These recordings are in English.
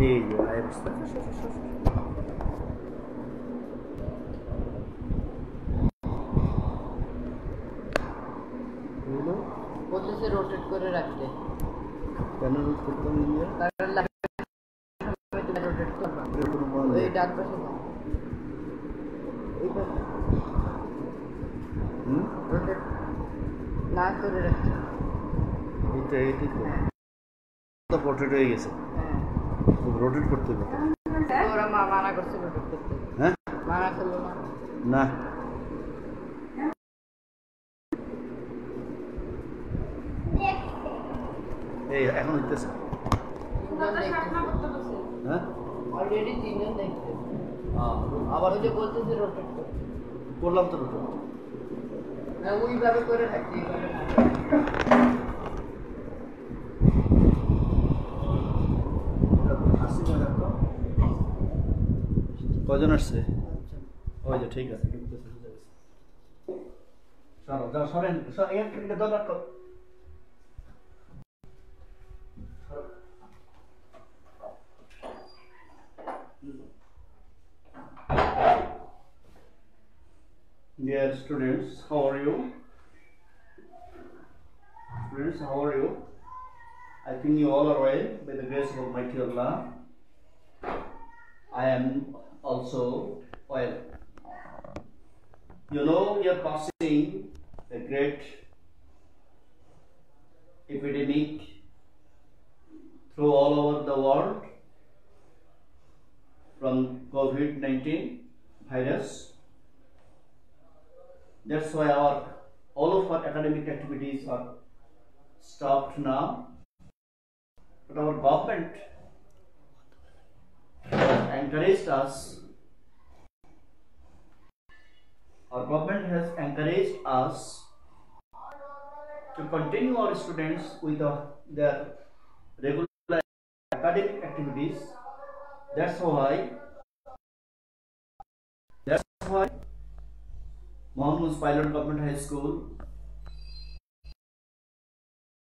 এই যে IMC rotate করে রাখতে কেন রোটেট করতে হবে ইন্ডিয়া কারণ লাগবে তুমি রোটেট করবা এই রোটেট না করে রাখতে এটা এটি তো পোর্ট্রেট হয়ে গেছে রোটেট করতে হবে। ওরা মানা করছে রোটেট করতে। হ্যাঁ? মানা করল না। এই এখন হইতেছে। হ্যাঁ? অলরেডি তিনজন দেখতে। আহ, আবার ওই যে বলতেছে রোটেট করলাম তো রোটেট ওইভাবে করে রাখতে এইভাবে না। কজন আসছে ওই যে ঠিক আছে সরো Dear students, how are you? Students, how are you? I think you all are well by the grace of Almighty Allah. I am also well. You know, we are passing a great epidemic through all over the world from COVID 19 virus. That's why our all of our academic activities are stopped now. But our government encouraged us. Our government has encouraged us to continue our students with the, their regular academic activities. That's why. That's why Mohangonj Pilot Government High School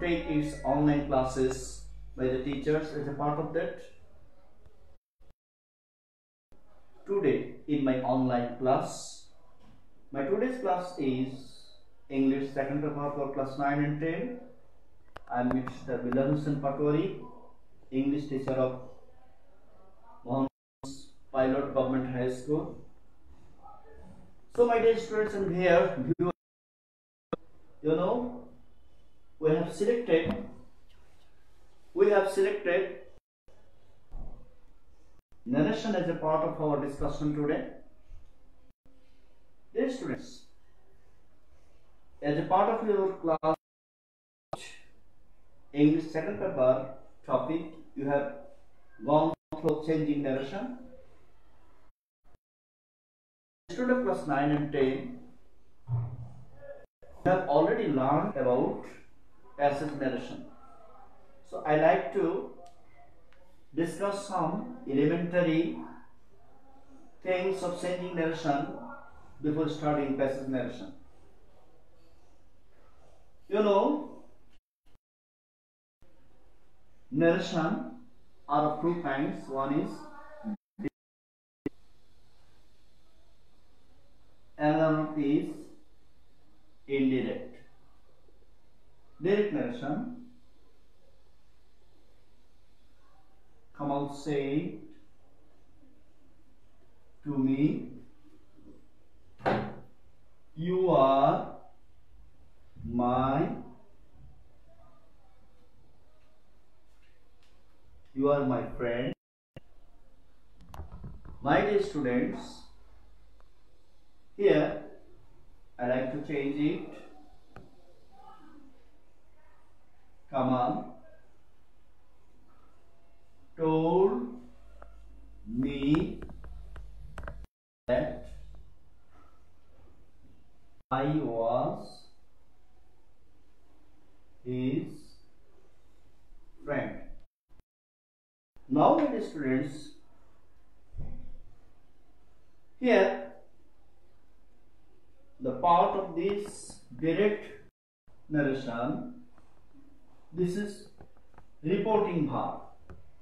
take its online classes by the teachers as a part of that. Today in my online class, my today's class is English second paper for class 9 and 10. I am Mr. Billal Hossain Patwary, English teacher of Mohangonj Pilot Government High School. So my dear students and here, you know, we have selected, we have selected narration as a part of our discussion today. Dear students, as a part of your class English second paper topic, you have gone through changing narration. Student of class 9 and 10 have already learned about passage narration. So I like to discuss some elementary things of changing narration before starting passage narration. You know, narration are of two kinds. One is another is indirect. Direct narration Kamal said to me, You are my you are my friend. My dear students, here I like to change it. Kamal told me that I was his friend. Now, dear students, here the part of this direct narration, this is reporting part.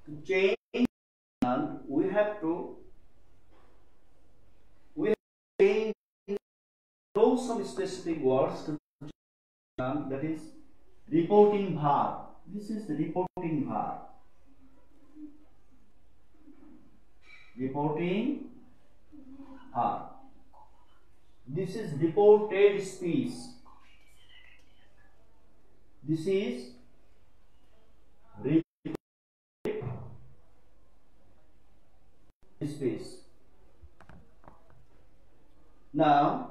to change we have to we have to change know some specific words that is reporting verb. This is reporting verb. Reporting verb. This is reported speech. This is reported speech. Now,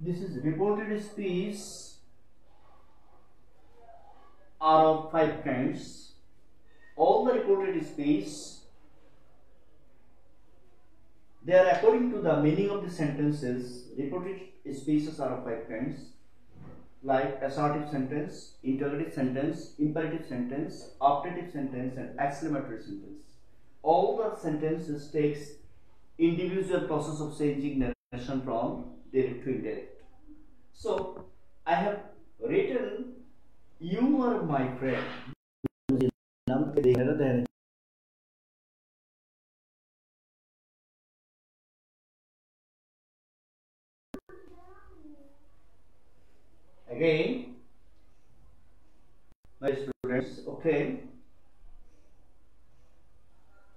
this is reported speech are of five kinds. All the reported speech they are according to the meaning of the sentences. Reported speeches are of five kinds like assertive sentence, interrogative sentence, imperative sentence, optative sentence, and exclamatory sentence. All the sentences takes individual process of changing narration from to indirect. So I have written you are my friend. Again, my students, okay.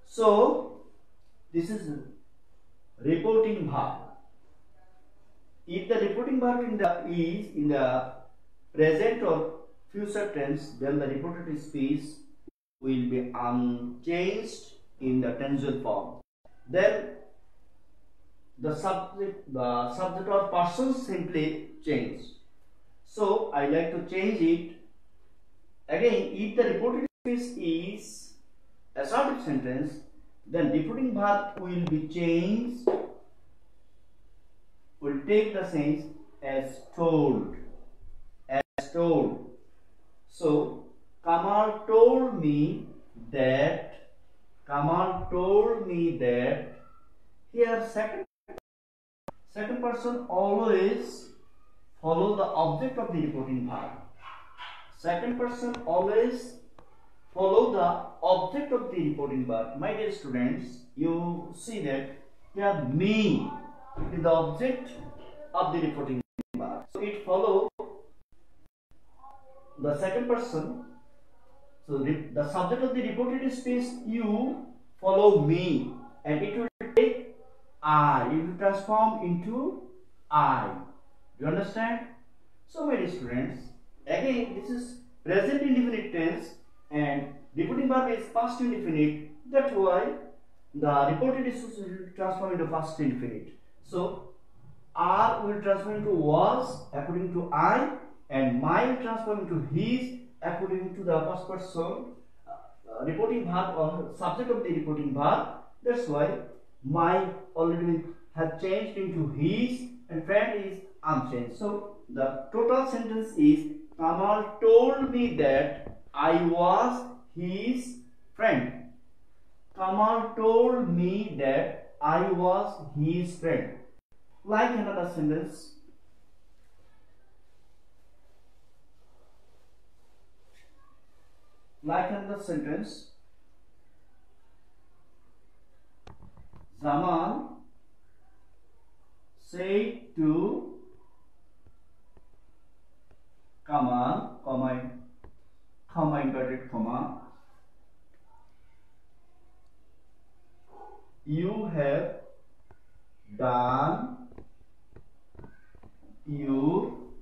So this is reporting verb. If the reporting verb in the is in the present or future tense, then the reported speech will be unchanged in the tensile form. Then the subject the subject or person simply change. So I like to change it. Again, if the reported speech is assertive sentence, then reporting verb will be changed will take the sense as told as told. So kamal told me that kamal told me that here second second person always follow the object of the reporting verb second person always follow the object of the reporting verb my dear students you see that here me is the object of the reporting verb. So it follows the second person. So the, subject of the reported space you follow me and it will take I. It will transform into I. You understand? So dear students, again this is present indefinite tense and reporting verb is past indefinite. That's why the reported speech will transform into past indefinite. So R will transform into was according to I and my will transform into his according to the first person uh, uh, reporting verb or subject of the reporting verb. That's why my already have changed into his and friend is unchanged. So the total sentence is Kamal told me that I was his friend. Kamal told me that I was his friend. Like another sentence. Like another sentence. Zaman said to Kamal, comma, comma inverted comma, you have done you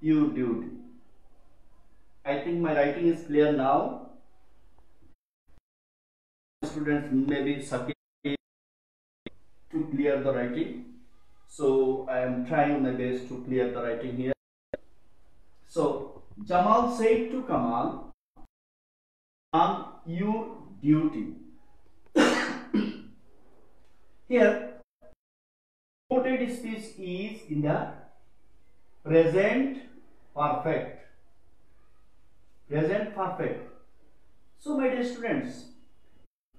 your duty. I think my writing is clear now. Students may be to clear the writing. So I am trying my best to clear the writing here. So Jamal said to Kamal, on your duty. Here, quoted speech is in the present perfect. Present perfect. So, my dear students,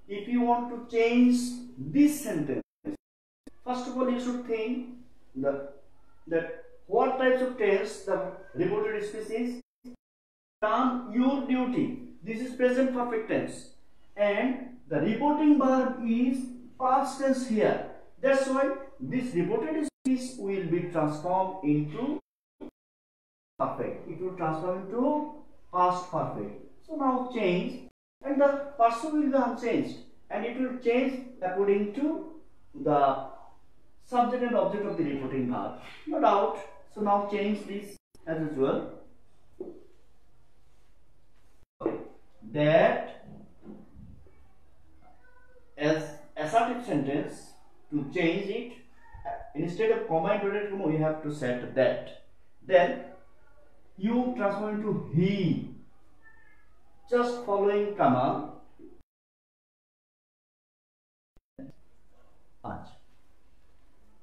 if you want to change this sentence, first of all, you should think the, that what types of tense the reported speech is done your duty. this is present perfect tense and the reporting verb is past tense here. That's why this reported speech will be transformed into perfect. It will transform into past perfect. So now change and the person will be unchanged and it will change according to the subject and object of the reporting verb. No doubt. So now change this as usual. That as assertive sentence to change it uh, instead of comma inverted comma we have to set that. Then you transform into he just following comma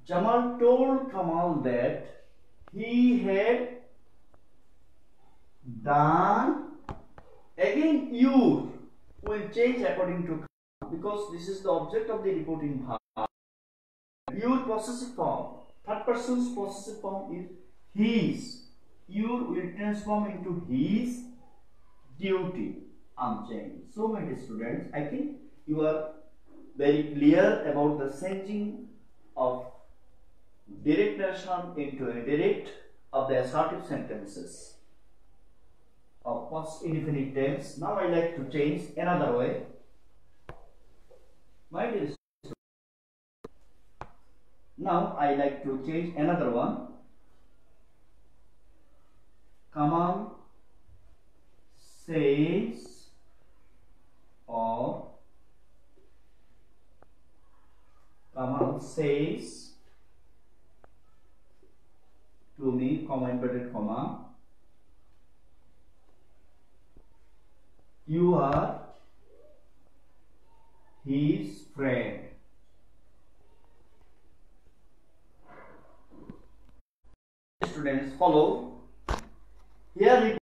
Jamal told Kamal that he had done again you will change according to Kamal because this is the object of the reporting verb. Your possessive form, third person's possessive form is his. Your will transform into his duty. I'm Unchanged. So, dear students, I think you are very clear about the changing of direct narration into indirect of the assertive sentences of past indefinite tense. Now I like to change another way. My dear students, now I like to change another one. Kamal says or Kamal says to me comma inverted comma. You are his friend. Students follow here